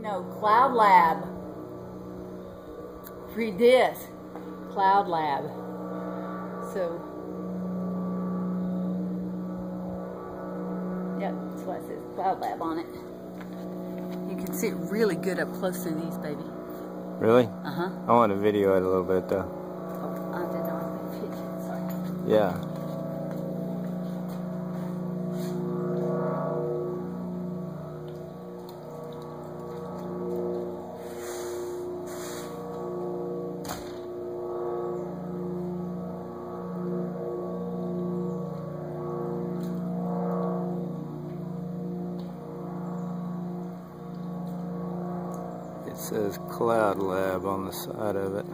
no Cloud Lab. Read this, Cloud Lab. So, yep, that's what it says, Cloud Lab on it. You can see it really good up close through these, baby. Really? Uh huh. I want to video it a little bit though. Oh, I did not. Sorry. Yeah. It says Cloud Lab on the side of it.